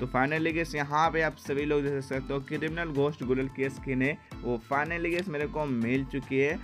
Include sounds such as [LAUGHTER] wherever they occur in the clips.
तो finally guess यहाँ पे आप सभी लोग देख सकते हो क्रिमिनल घोस्ट गुलल की स्किन है। वो फाइनली गेस मेरे को मिल चुकी है।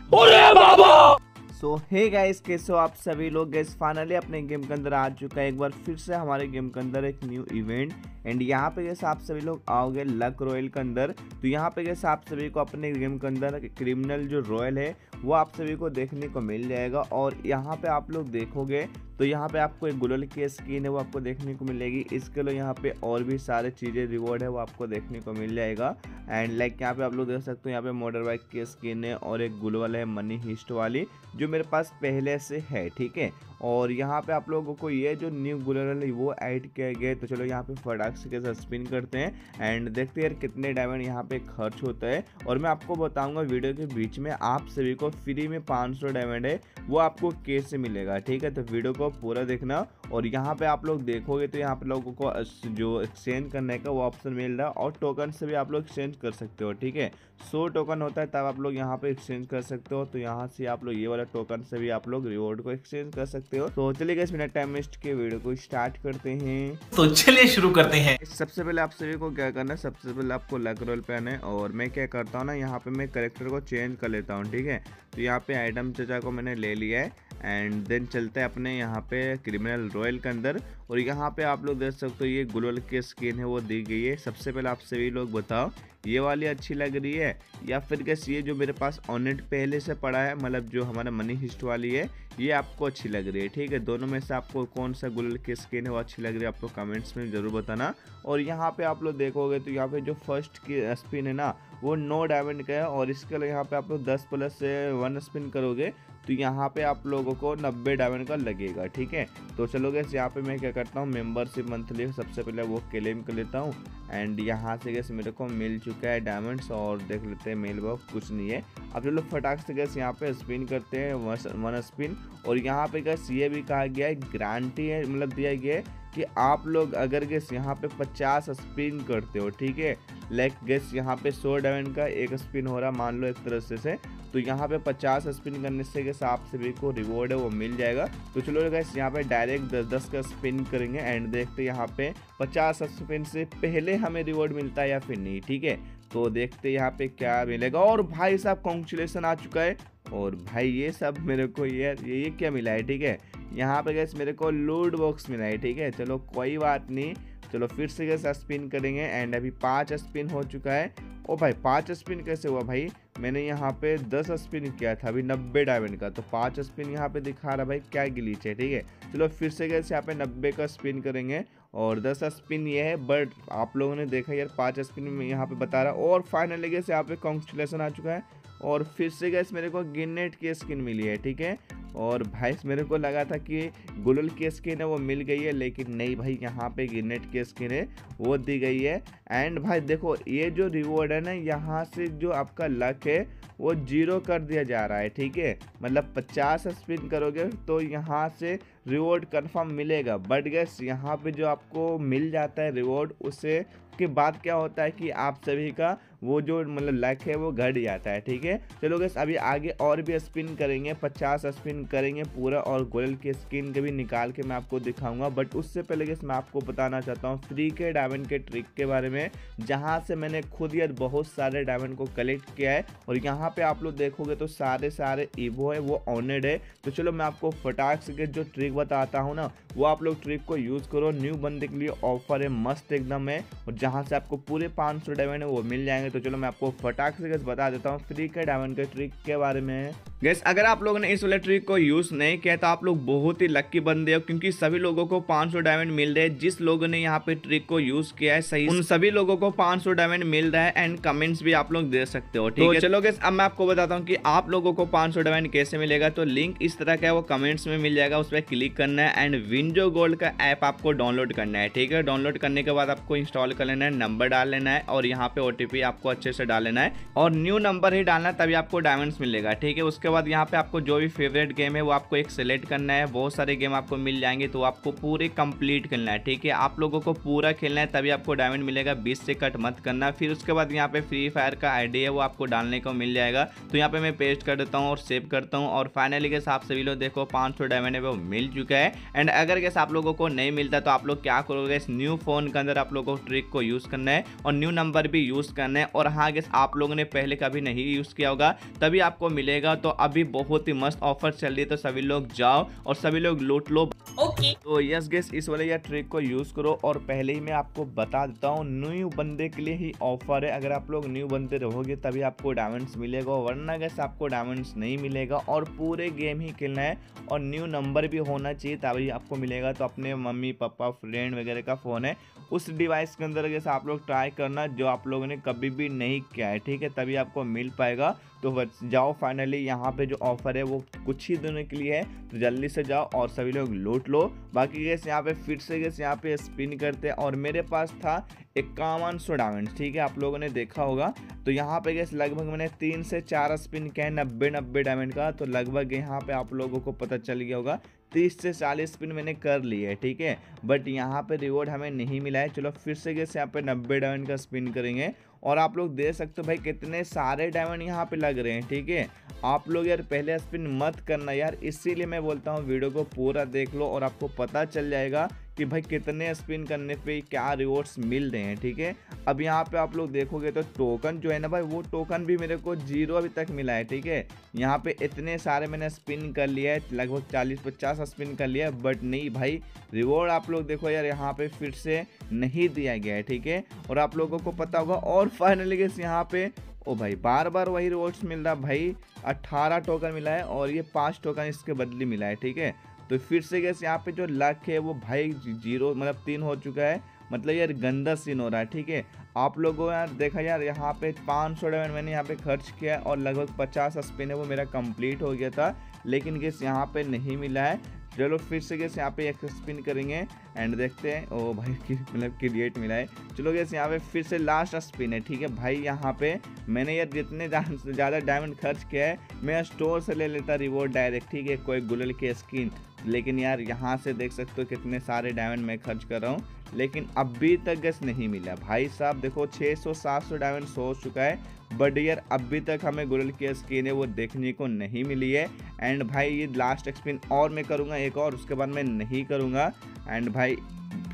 सो हे गाइस कैसे हो आप सभी लोग? गैस फाइनली अपने गेम के अंदर आ चुका है। एक बार फिर से हमारे गेम के अंदर एक न्यू इवेंट एंड यहाँ पे जैसे आप सभी लोग आओगे लक रॉयल के अंदर तो यहाँ पे जैसे आप सभी को अपने गेम के अंदर क्रिमिनल जो रॉयल है, वो आप सभी को देखने को मिल जाएगा। और यहाँ पे आप लोग देखोगे तो यहाँ पे आपको एक गुलल की स्किन है, वो आपको देखने को मिलेगी। इसके लिए यहाँ पे और भी सारे चीज़ें रिवॉर्ड है, वो आपको देखने को मिल जाएगा। एंड लाइक यहाँ पे आप लोग देख सकते हो, यहाँ पे मोटर बाइक की स्किन है और एक गुलवल है मनी हिस्ट वाली, जो मेरे पास पहले से है, ठीक है? और यहाँ पे आप लोगों को ये जो न्यू गुलर है वो ऐड किया गया तो चलो यहाँ पे फटाक से कैसे स्पिन करते हैं एंड देखते हैं यार कितने डायमंड यहाँ पे खर्च होता है। और मैं आपको बताऊँगा वीडियो के बीच में आप सभी को फ्री में 500 डायमंड है, वो आपको कैसे मिलेगा, ठीक है? तो वीडियो को पूरा देखना। और यहाँ पे आप लोग देखोगे तो यहाँ पे लोगों को जो एक्सचेंज करने का वो ऑप्शन मिल रहा है, और टोकन से भी आप लोग एक्सचेंज कर सकते हो, ठीक है? सो टोकन होता है, तब आप लोग यहाँ पे एक्सचेंज कर सकते हो तो यहाँ से आप लोग ये वाला टोकन से भी आप लोग रिवॉर्ड को एक्सचेंज कर सकते हो। तो चलिए इस मिनट टाइम वेस्ट के वीडियो को स्टार्ट करते हैं। तो चलिए शुरू करते हैं। सबसे पहले आप सभी को क्या करना है? सबसे पहले आपको लग रोल पे आना है और मैं क्या करता हूँ ना यहाँ पे मैं करेक्टर को चेंज कर लेता हूँ ठीक है? तो यहाँ पे आइटम चचा को मैंने ले लिया है। एंड देन चलते हैं अपने यहाँ पे क्रिमिनल रॉयल के अंदर। और यहाँ पे आप लोग देख सकते हो, ये गुलवल की स्किन है, वो दी गई है। सबसे पहले आप सभी लोग बताओ, ये वाली अच्छी लग रही है? या फिर कैसे ये जो मेरे पास ऑनेट पहले से पड़ा है मतलब जो हमारा मनी हिस्ट वाली है, ये आपको अच्छी लग रही है, ठीक है? दोनों में से आपको कौन सा गुलल की स्किन है, वो अच्छी लग रही है, आपको कमेंट्स में ज़रूर बताना। और यहाँ पे आप लोग देखोगे तो यहाँ पे जो फ़र्स्ट की स्पिन है ना वो नो डायमंड का है और इसके लिए यहाँ पे आप लोग दस प्लस से वन स्पिन करोगे तो यहाँ पे आप लोगों को नब्बे डायमंड का लगेगा, ठीक है? तो चलो गैस यहाँ पे मैं क्या करता हूँ मेंबरशिप मंथली सबसे पहले वो क्लेम कर लेता हूँ एंड यहाँ से गैस मेरे को मिल चुका है डायमंड्स और देख लेते हैं मेल बॉक्स कुछ नहीं है। अब चलो फटाक से गैस यहाँ पे स्पिन करते हैं वन स्पिन और यहाँ पे गैस ये भी कहा गया है ग्रांटी है मतलब दिया गया है कि आप लोग अगर गैस यहाँ पे 50 स्पिन करते हो, ठीक है? लाइक गैस यहाँ पे 100 डायमंड का एक स्पिन हो रहा, मान लो एक तरह से तो यहाँ पे 50 स्पिन करने से गैस आप सभी को रिवॉर्ड है, वो मिल जाएगा। तो चलो गैस यहाँ पे डायरेक्ट दस दस का स्पिन करेंगे एंड देखते यहाँ पे 50 स्पिन से पहले हमें रिवॉर्ड मिलता है या फिर नहीं, ठीक है? तो देखते यहाँ पे क्या मिलेगा। और भाई साहब कॉन्ग्रेचुलेसन आ चुका है। और भाई ये सब मेरे को ये ये क्या मिला है, ठीक है? यहाँ पे गैस मेरे को लूड बॉक्स मिला है, ठीक है? चलो कोई बात नहीं। चलो फिर से गैस स्पिन करेंगे एंड अभी पाँच स्पिन हो चुका है। ओ भाई, पाँच स्पिन कैसे हुआ भाई? मैंने यहाँ पे दस स्पिन किया था, अभी नब्बे डायमंड का। तो पाँच स्पिन यहाँ पे दिखा रहा भाई, क्या गिलीच है, ठीक है? चलो फिर से गैस यहाँ पे नब्बे का स्पिन करेंगे और दस स्पिन ये है बट आप लोगों ने देखा यार, पाँच स्पिन में यहाँ पे बता रहा। और फाइनली गैस यहाँ पे कॉन्ग्रेचुलेसन आ चुका है। और फिर से गैस मेरे को गिनेट की स्किन मिली है, ठीक है? और भाई, मेरे को लगा था कि गुलल की स्किन है, वो मिल गई है, लेकिन नहीं भाई, यहाँ पे गिनेट की स्किन है, वो दी गई है। एंड भाई, देखो, ये जो रिवॉर्ड है ना, यहाँ से जो आपका लक है, वो ज़ीरो कर दिया जा रहा है, ठीक है? मतलब पचास स्पिन करोगे तो यहाँ से रिवॉर्ड कंफर्म मिलेगा। बट गैस यहाँ पे जो आपको मिल जाता है रिवॉर्ड उससे के बाद क्या होता है कि आप सभी का वो जो मतलब लक है, वो घट जाता है, ठीक है? चलो गैस अभी आगे और भी स्पिन करेंगे, पचास स्पिन करेंगे पूरा और गोयल की स्किन के भी निकाल के मैं आपको दिखाऊँगा। बट उससे पहले गैस मैं आपको बताना चाहता हूँ फ्री के डायमंड के ट्रिक के बारे में, जहाँ से मैंने खुद यार बहुत सारे डायमंड को कलेक्ट किया है और यहाँ पे आप लोग देखोगे तो सारे सारे ईवो है, वो ऑनेड है। तो चलो मैं आपको फटाक से जो ट्रिक बताता हूँ ना, वो आप लोग ट्रिक को यूज़ करो। न्यू बंदे के लिए ऑफ़र है, मस्त एकदम है। और जहाँ से आपको पूरे पाँच सौ डायमंड है, वो मिल जाएँगे तो चलो मैं आपको फटाक से बता देता हूँ फ्री के डायमंड के ट्रिक के बारे में। गैस अगर आप लोगों ने इस वाले ट्रिक को यूज़ नहीं किया तो आप लोग बहुत ही लक्की बंदे हो क्योंकि सभी लोगों को 500 डायमंड मिल रहे हैं। जिस लोगों ने यहाँ पे ट्रिक को यूज़ किया है सही उन सभी लोगों को 500 डायमंड मिल रहा है एंड कमेंट्स भी आप लोग दे सकते हो ठीक तो है? चलो गैस अब मैं आपको बताता हूँ कि आप लोगों को 500 डायमंड कैसे मिलेगा। तो लिंक इस तरह का है वो कमेंट्स में मिल जाएगा उस पर क्लिक करना है एंड विंजो गोल्ड का ऐप आपको डाउनलोड करना है ठीक है? डाउनलोड करने के बाद आपको इंस्टॉल कर लेना है नंबर डाल लेना है और यहाँ पे ओटीपी आपको अच्छे से डाल लेना है और न्यू नंबर ही डालना है, तभी आपको डायमंड्स मिलेगा, ठीक है? उसके बाद यहाँ पे आपको जो भी फेवरेट गेम है, वो आपको एक सेलेक्ट करना है, बहुत सारे गेम आपको मिल जाएँगे तो आपको पूरे कंप्लीट करना है, ठीक है? आप लोगों को पूरा खेलना है, तभी आपको डायमंड मिलेगा, बीस से कट मत करना। फिर उसके बाद यहाँ पे फ्री फायर का आईडी है, वो आपको डालने को मिल जाएगा। तो यहाँ पे मैं पेस्ट कर देता हूँ और सेव करता हूँ और फाइनली के साथ सभी लोग देखो, पाँच सौ डायमंड है, वो मिल चुका है। एंड अगर कैसे आप लोगों को नहीं मिलता तो आप लोग क्या करोगे? इस न्यू फ़ोन के अंदर आप लोगों को ट्रिक को यूज़ करना है और न्यू नंबर भी यूज़ करना है। और हाँ गैस आप लोगों ने पहले कभी नहीं यूज़ किया होगा तभी आपको मिलेगा। तो अभी बहुत ही मस्त ऑफ़र चल रही है। तो सभी लोग जाओ और सभी लोग लूट लो। ओके तो यस गेस इस वाले या ट्रिक को यूज़ करो और पहले ही मैं आपको बता देता हूँ न्यू बंदे के लिए ही ऑफ़र है। अगर आप लोग न्यू बंदे रहोगे तभी आपको डायमंड्स मिलेगा। वरना गैस आपको डायमंड्स नहीं मिलेगा और पूरे गेम ही खेलना है और न्यू नंबर भी होना चाहिए तभी आपको मिलेगा। तो अपने मम्मी पापा फ्रेंड वगैरह का फ़ोन है। उस डिवाइस के अंदर जैसे आप लोग ट्राई करना जो आप लोगों ने कभी भी नहीं किया है, ठीक है? तभी आपको मिल पाएगा। तो जाओ फाइनली यहाँ पे जो ऑफ़र है, वो कुछ ही दिनों के लिए है। तो जल्दी से जाओ और सभी लोग लूट लो। बाकी गैस यहाँ पे फिर से गैस यहाँ पे स्पिन करते हैं। और मेरे पास था इक्यावन सौ डायमंड ठीक है? आप लोगों ने देखा होगा। तो यहाँ पे गैस लगभग मैंने तीन से चार स्पिन किया है, नब्बे नब्बे डायमंड का। तो लगभग यहाँ पे आप लोगों को पता चल गया होगा, तीस से चालीस स्पिन मैंने कर ली है, ठीक है? बट यहाँ पे रिवॉर्ड हमें नहीं मिला है। चलो फिर से गैस यहाँ पे नब्बे डायमंड का स्पिन करेंगे। और आप लोग दे सकते हो भाई कितने सारे डायमंड यहाँ पे लग रहे हैं, ठीक है? आप लोग यार पहले स्पिन मत करना यार, इसीलिए मैं बोलता हूँ वीडियो को पूरा देख लो और आपको पता चल जाएगा कि भाई कितने स्पिन करने पे क्या रिवॉर्ड्स मिल रहे हैं, ठीक है? अब यहाँ पे आप लोग देखोगे तो टोकन जो है ना भाई, वो टोकन भी मेरे को ज़ीरो अभी तक मिला है, ठीक है? यहाँ पे इतने सारे मैंने स्पिन कर लिया है, लगभग चालीस पचास स्पिन कर लिया है बट नहीं भाई रिवॉर्ड आप लोग देखो यार, यहाँ पे फिर से नहीं दिया गया है, ठीक है? और आप लोगों को पता होगा, और फाइनली यहाँ पे, ओ भाई बार बार वही रिवॉर्ड्स मिल रहा भाई अट्ठारह टोकन मिला है और ये पाँच टोकन इसके बदले मिला है, ठीक है? तो फिर से गैस यहाँ पे जो लक है, वो भाई ज़ीरो मतलब तीन हो चुका है। मतलब यार गंदा सीन हो रहा है, ठीक है? आप लोगों यार देखा यार, यहाँ पे पाँच सौ डायमंड मैंने यहाँ पे खर्च किया और लगभग पचास स्पिन है, वो मेरा कंप्लीट हो गया था। लेकिन गैस यहाँ पे नहीं मिला है। चलो फिर से गैस यहाँ पे एक स्पिन करेंगे एंड देखते हैं। ओ भाई [LAUGHS] मतलब क्रिएट मिला है। चलो गैस यहाँ पे फिर से लास्ट स्पिन है, ठीक है? भाई, यहाँ पे मैंने यार जितने [LAUGHS] ज़्यादा डायमंड खर्च किया है, मैं स्टोर से ले लेता रिवॉर्ड डायरेक्ट ठीक है? कोई गुलल की स्किन लेकिन यार, यहाँ से देख सकते हो कितने सारे डायमंड मैं खर्च कर रहा हूँ। लेकिन अभी तक गैस नहीं मिला। भाई साहब, देखो 600-700 डायमंड सोच चुका है। बट यार, अभी तक हमें गुरल की स्किन है, वो देखने को नहीं मिली है। एंड भाई, ये लास्ट एक्सपिन और मैं करूँगा एक और, उसके बाद मैं नहीं करूँगा। एंड भाई,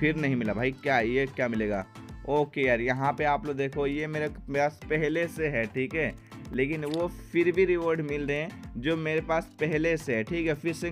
फिर नहीं मिला। भाई, क्या ये क्या मिलेगा? ओके यार, यहाँ पे आप लोग देखो, ये मेरे पास पहले से है, ठीक है? लेकिन वो फिर भी रिवॉर्ड मिल रहे हैं, जो मेरे पास पहले से है, ठीक है? फिर से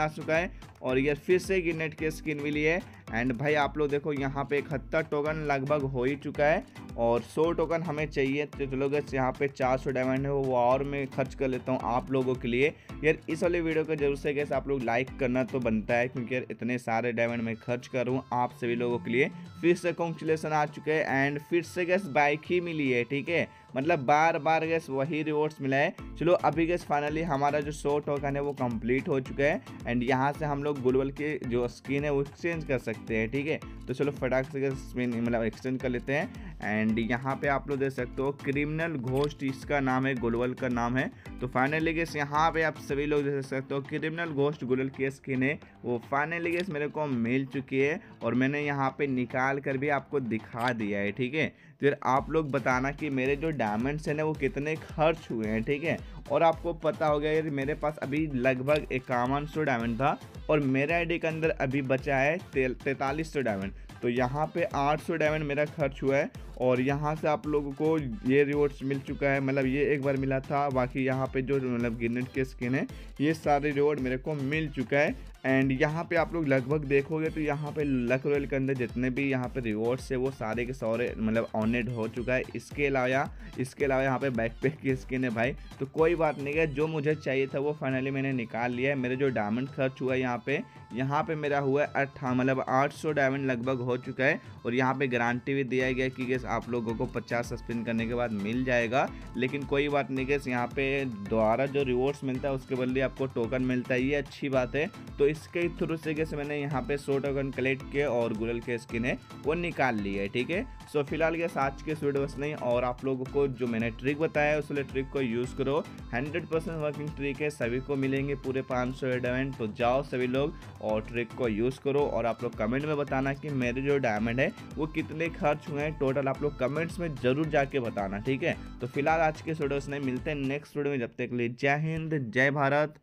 आ चुका है। और यार, फिर से गिनेट की स्किन मिली है। एंड भाई आप लोग देखो यहाँ पे इकहत्तर टोकन लगभग हो ही चुका है। और सौ टोकन हमें चाहिए तो चलो गैस यहाँ पे चार सौ डायमंड है, वो और मैं खर्च कर लेता हूँ आप लोगों के लिए। यार, इस वाले वीडियो को ज़रूर से गैस आप लोग लाइक करना तो बनता है, क्योंकि यार इतने सारे डायमंड मैं खर्च कर रहा आप सभी लोगों के लिए। फिर से कॉन्चुलेसन आ चुके हैं एंड फिर से गैस बाइक ही मिली है, ठीक है? मतलब बार बार गैस वही रिवॉर्ड्स मिला है। चलो, अभी गैस फाइनली हमारा जो शो टोकन है, वो कंप्लीट हो चुका है एंड यहाँ से हम लोग गुलवल की जो स्किन है, वो एक्सचेंज कर सकते हैं, ठीक है? तो चलो फटाक से गैस मतलब एक्सचेंज कर लेते हैं। एंड यहाँ पे आप लोग देख सकते हो, क्रिमिनल घोस्ट इसका नाम है गुलवल का नाम है। तो फाइनली गेस यहाँ पे आप सभी लोग देख सकते हो, क्रिमिनल घोस्ट गुलवल की है। वो फाइनली गेस मेरे को मिल चुकी है और मैंने यहाँ पे निकाल कर भी आपको दिखा दिया है, ठीक है? फिर आप लोग बताना कि मेरे जो डायमंड्स हैं ना, वो कितने खर्च हुए हैं, ठीक है? और आपको पता हो गया मेरे पास अभी लगभग इक्यावन सौ डायमंड था और मेरे आईडी के अंदर अभी बचा है तैतालीस सौ डायमंड तो यहाँ पे 800 डायमंड मेरा खर्च हुआ है और यहाँ से आप लोगों को ये रिवॉर्ड्स मिल चुका है। मतलब ये एक बार मिला था, बाकी यहाँ पे जो मतलब गिरनेट के स्किन है, ये सारे रिवॉर्ड मेरे को मिल चुका है। एंड यहाँ पे आप लोग लगभग देखोगे तो यहाँ पे लक रॉयल के अंदर जितने भी यहाँ पे रिवॉर्ड्स है, वो सारे के सारे मतलब ऑनेड हो चुका है। इसके अलावा इसके अलावा यहाँ पे बैकपैक की स्किन है भाई। तो कोई बात नहीं है, जो मुझे चाहिए था वो फाइनली मैंने निकाल लिया है। मेरे जो डायमंड खर्च हुआ है यहाँ पे यहाँ पे मेरा हुआ है अट्ठा मतलब आठ सौ डायमंड लगभग हो चुका है। और यहाँ पे गारंटी भी दिया गया कि आप लोगों को पचास स्पिन करने के बाद मिल जाएगा। लेकिन कोई बात नहीं गैस यहाँ पे दोबारा जो रिवॉर्ड्स मिलता है, उसके बदले आपको टोकन मिलता है। ये अच्छी बात है। तो इसके थ्रू से गैस मैंने यहाँ पे सो टोकन कलेक्ट किए और गुगल के स्किन है, वो निकाल ली है, ठीक है? सो फ़िलहाल ये आज के वीडियो बस नहीं और आप लोगों को जो मैंने ट्रिक बताया है, उस ट्रिक को यूज़ करो। हंड्रेड परसेंट वर्किंग ट्रिक है, सभी को मिलेंगे पूरे पाँच सौ डायमंड तो जाओ सभी लोग और ट्रिक को यूज़ करो, और आप लोग कमेंट में बताना कि मेरे जो डायमंड है, वो कितने खर्च हुए हैं? टोटल आप लोग कमेंट्स में ज़रूर जाके बताना, ठीक है? तो फ़िलहाल आज के वीडियो नहीं मिलते हैं नेक्स्ट वीडियो में, जब तक लिए जय हिंद, जय भारत।